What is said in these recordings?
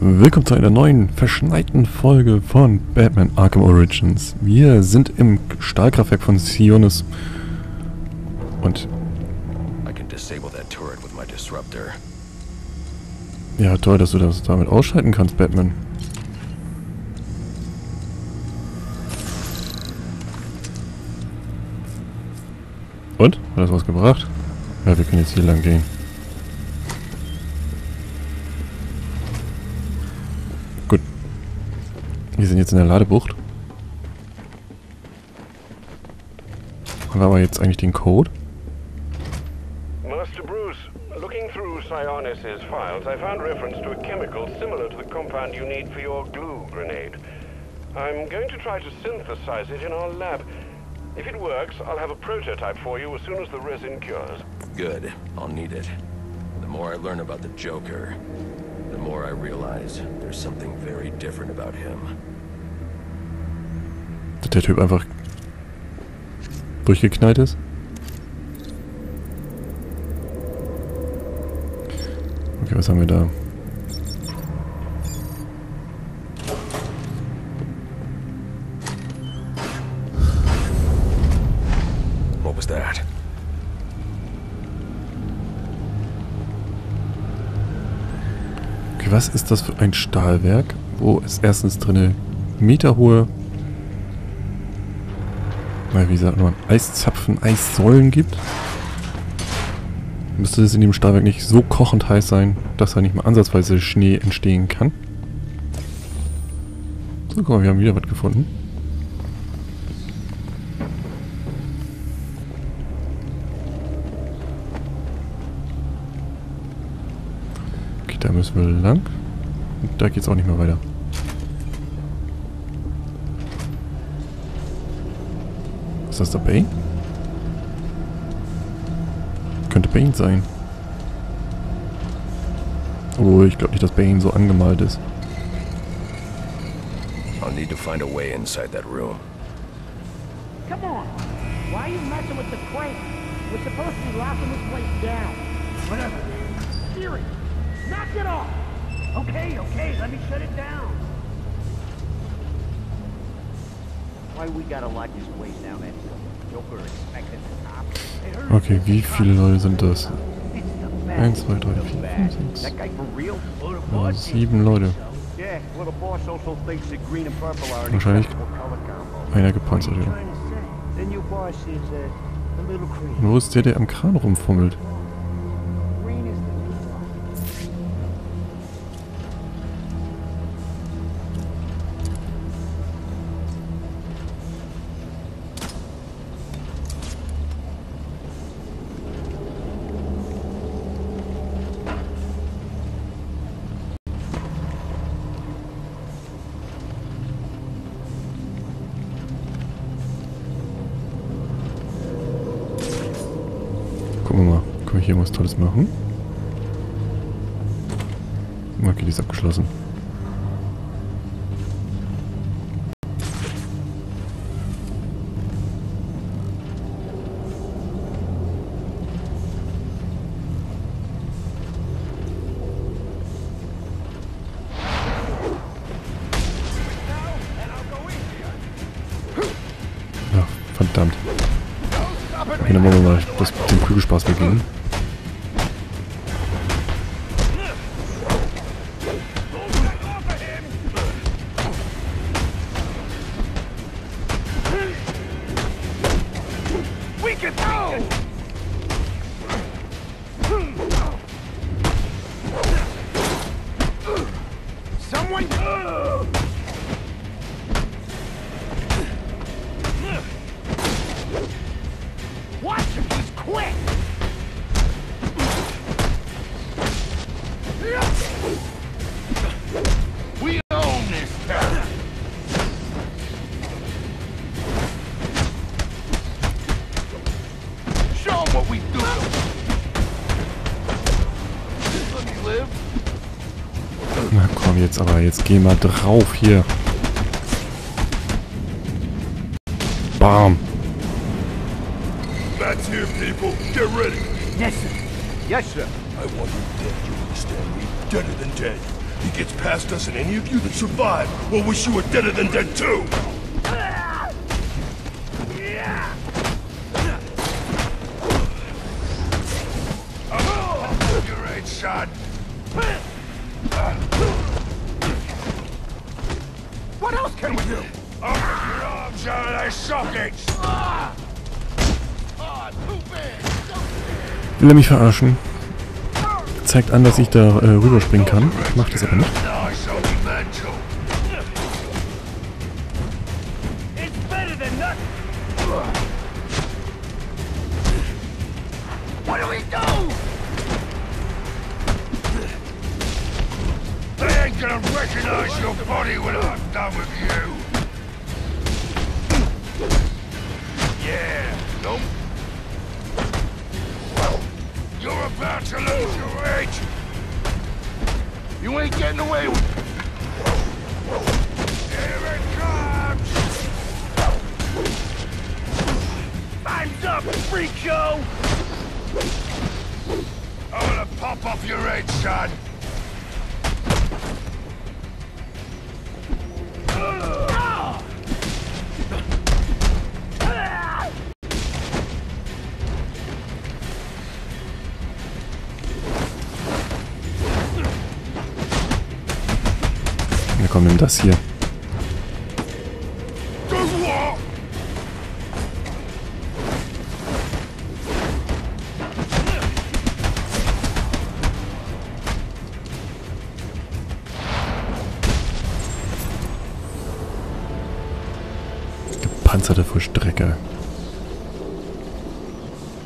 Willkommen zu einer neuen, verschneiten Folge von Batman Arkham Origins. Wir sind im Stahlkraftwerk von Sionis. Und I can disable that turret with my disruptor. ja, toll, dass du das damit ausschalten kannst, Batman. Und? Hat das was gebracht? Ja, wir können jetzt hier lang gehen. Wir sind jetzt in der Ladebucht. Haben wir aber jetzt eigentlich den Code? Master Bruce, looking through Sionis' files, I found reference to a chemical similar to the compound you need for your glue grenade. I'm going to try to synthesize it in our lab. If it works, I'll have a prototype for you as soon as the resin cures. Good, I'll need it. The more I learn about the Joker, the more I realize there's something very different about him. Der Typ einfach durchgeknallt ist? Okay, was haben wir da? What was that? Okay, was ist das für ein Stahlwerk, wo es erstens drinne meterhohe, weil wie sagt man, Eiszapfen, Eissäulen gibt? Müsste es in dem Stahlwerk nicht so kochend heiß sein, dass da nicht mal ansatzweise Schnee entstehen kann? So, guck mal, wir haben wieder was gefunden. Okay, da müssen wir lang. Und da geht's auch nicht mehr weiter. Ist das der Bane? Könnte Bane sein. Oh, ich glaube nicht, dass Bane so angemalt ist. I'll need to find a way inside that room. Come on. Why are you messing with the crate? We're supposed to be locking this place down. Whatever. Siri, knock it off. Okay, okay, let me shut it down. Sieben Leute. Yeah, well, the boss also thinks that green and purple are an Wahrscheinlich. Einer gepanzert, ja. Is uh. Und wo ist der, der am Kran rumfummelt? Hier irgendwas Tolles machen? Okay, die ist abgeschlossen. Verdammt. Okay, dann wollen wir mal das, den Prügelspaß beginnen. Someone come! Jetzt geh mal drauf hier. Bam. That's here, people. Get ready. Yes, sir. Yes, sir. I want you dead, you understand me? Deader than dead. He gets past us and any of you that survive will wish you were deader than dead too! Will er mich verarschen? Zeigt an, dass ich da äh, rüberspringen kann. Macht das aber nicht. Son. Na komm, nimm das hier. Gepanzerte Vollstrecke.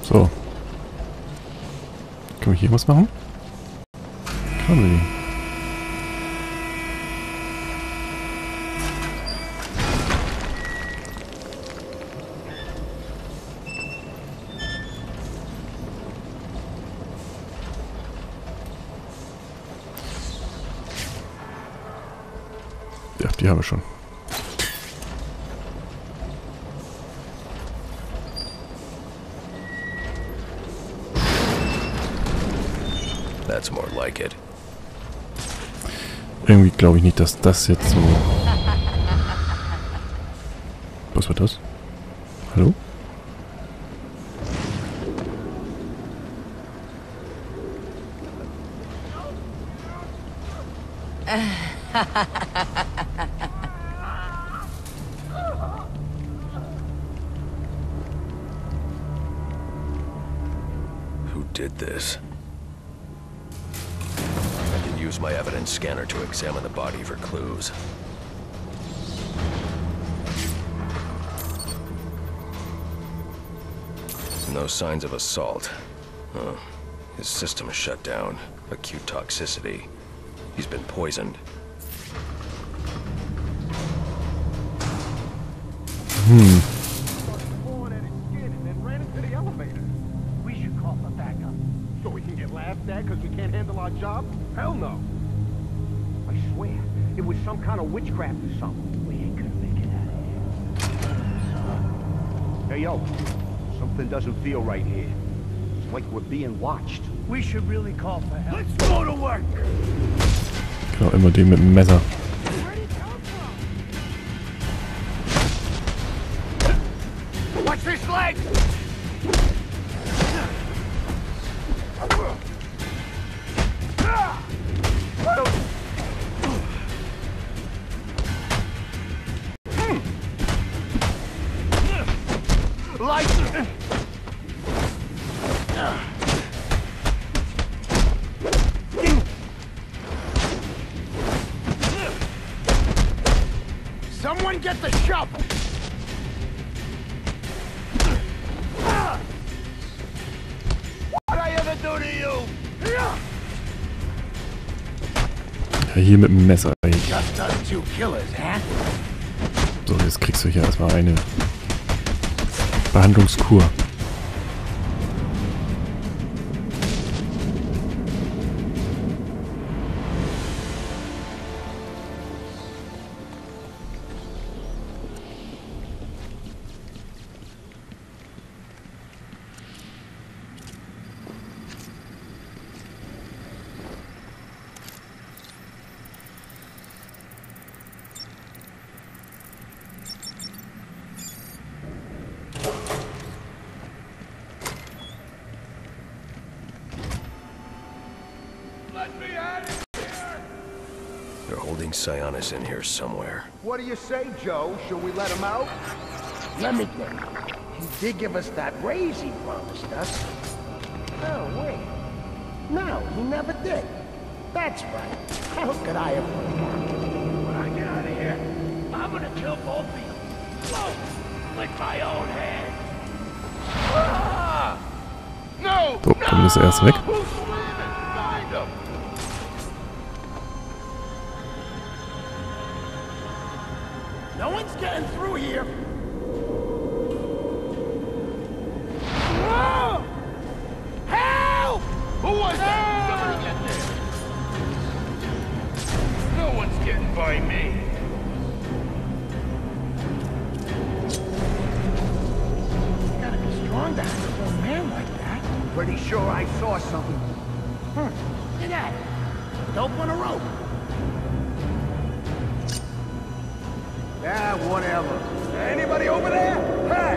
So. Können wir hier was machen? Können wir. Ja, die haben wir schon. That's more like it. Irgendwie glaube ich nicht, dass das jetzt so... Was war das? Hallo? Who did this? Use my evidence scanner to examine the body for clues. No signs of assault. Huh. His system is shut down. Acute toxicity. He's been poisoned. Born it was some kind of witchcraft or something. We ain't gonna make it out of here. Hey, yo. Something doesn't feel right here. It's like we're being watched. We should really call for help. Let's go to work! Genau, immer den mit dem Messer. Where'd he come from? Watch this leg! License! Someone get the shovel! Ja, hier mit dem Messer. So, jetzt kriegst du hier erstmal eine Behandlungskur. Sionis in here somewhere. What do you say, Joe? Should we let him out? Let me think. He did give us that raise he promised us. Oh, wait. No, he never did. That's right. How could I have forgotten? When I get out of here, I'm gonna kill both of you. Whoa! With my own hand. Ah! No! So, dann ist er erst weg. Here. Whoa! Help! Who was that? No one's getting by me. You gotta be strong to handle a man like that. Pretty sure I saw something. Hmm. Look at that. Dope on a rope. Yeah, whatever. Anybody over there? Hey!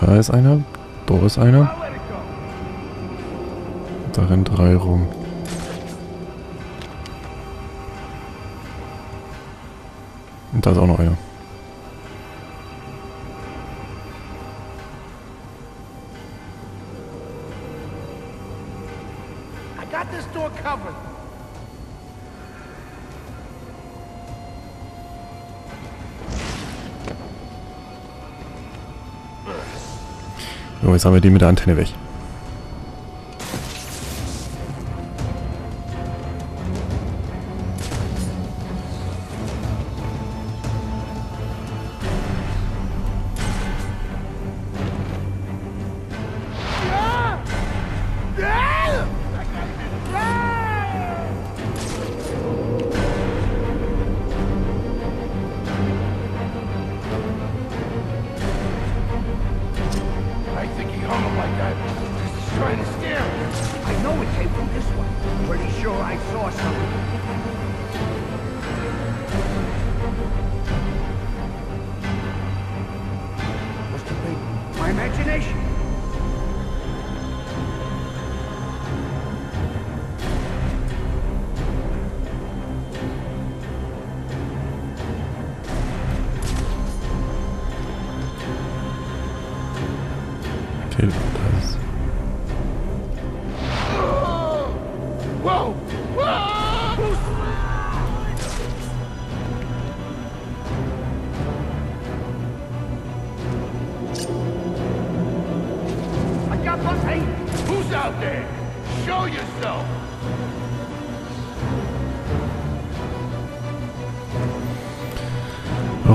Da ist einer. Da ist einer. Da rennen drei rum. Und da ist auch noch einer. Jetzt haben wir den mit der Antenne weg.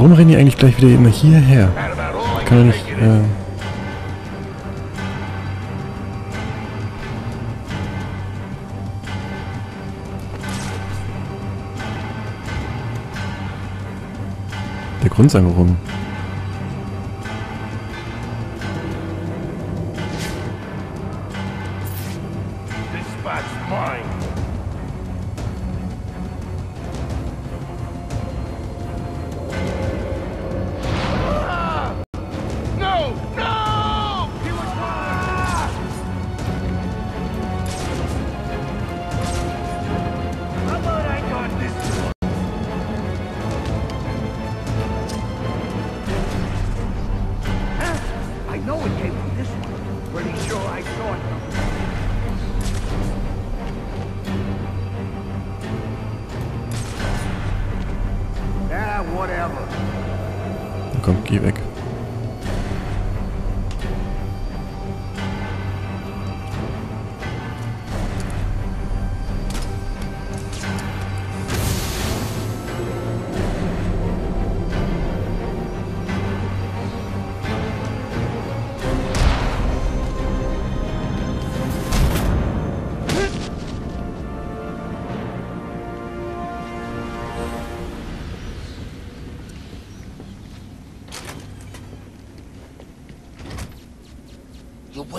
Warum rennen die eigentlich gleich wieder immer hierher? Kann can nicht... Äh, der Grund sein, warum.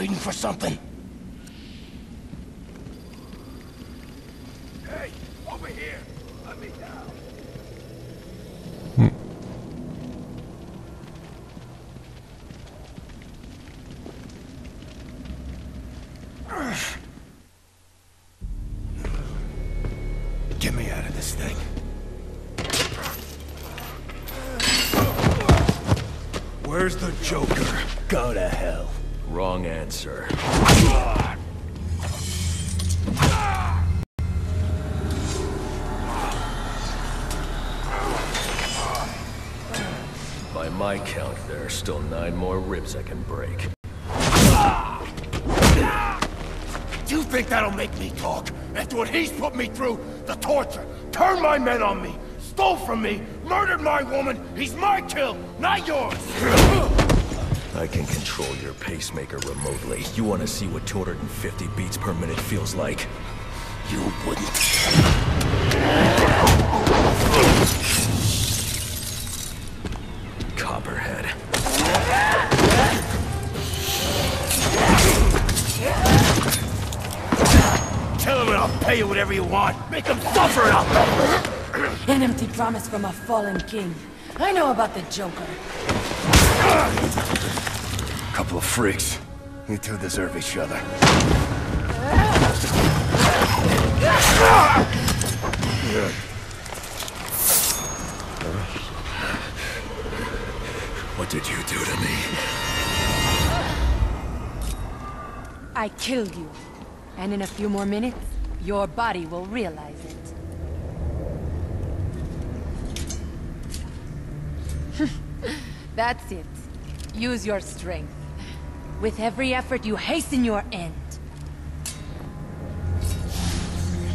waiting for something. Hey, over here. Let me down. Get me out of this thing. Where's the Joker? Go to hell. Wrong answer. By my count, there are still nine more ribs I can break. You think that'll make me talk? After what he's put me through, the torture, turned my men on me, stole from me, murdered my woman, he's my kill, not yours! I can control your pacemaker remotely. You want to see what 250 beats per minute feels like? You wouldn't. Copperhead. Tell him and I'll pay you whatever you want. Make him suffer and I'll... An empty promise from a fallen king. I know about the Joker. Couple of freaks. You two deserve each other. What did you do to me? I killed you. And in a few more minutes, your body will realize it. That's it. Use your strength. With every effort, you hasten your end.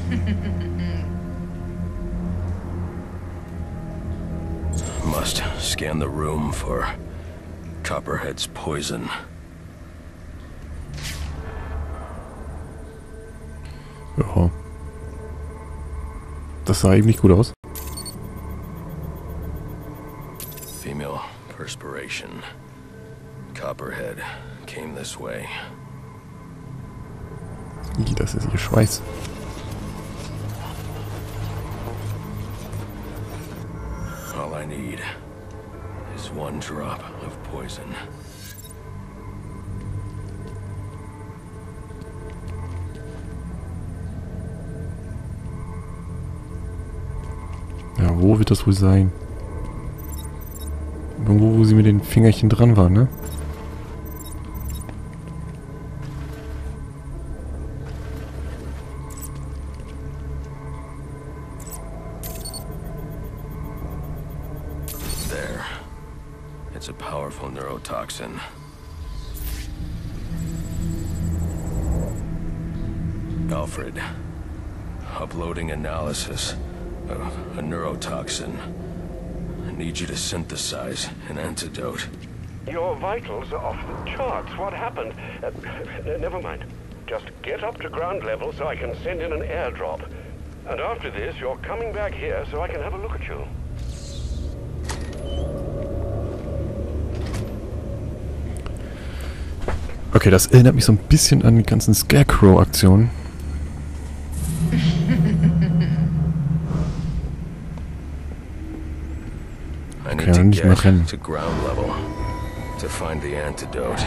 Must scan the room for Copperhead's poison. Ja. Das sah eben nicht gut aus. Perspiration. Copperhead came this way. Ih, Das ist ihr Schweiß. All I need is one drop of poison. Ja, wo wird das wohl sein? Sie mit den Fingerchen dran war, ne? There. It's a powerful neurotoxin. Alfred. Uploading analysis of a neurotoxin. I need you to synthesize an antidote. Your vitals are off the charts. What happened? Uh, never mind. Just get up to ground level so I can send in an airdrop. And after this, you're coming back here so I can have a look at you. Okay, das erinnert mich so ein bisschen an die ganzen Scarecrow-Aktionen. I Okay, need to get to ground level to find the antidote.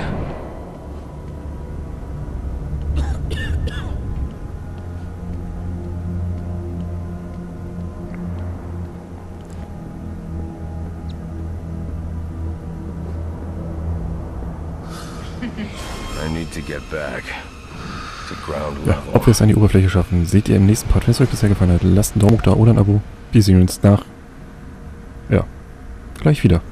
Ja, ob wir es an die Oberfläche schaffen, seht ihr im nächsten Part. Wenn es euch bisher gefallen hat, lasst einen Daumen hoch da oder ein Abo. Wir sehen uns nach. Gleich wieder.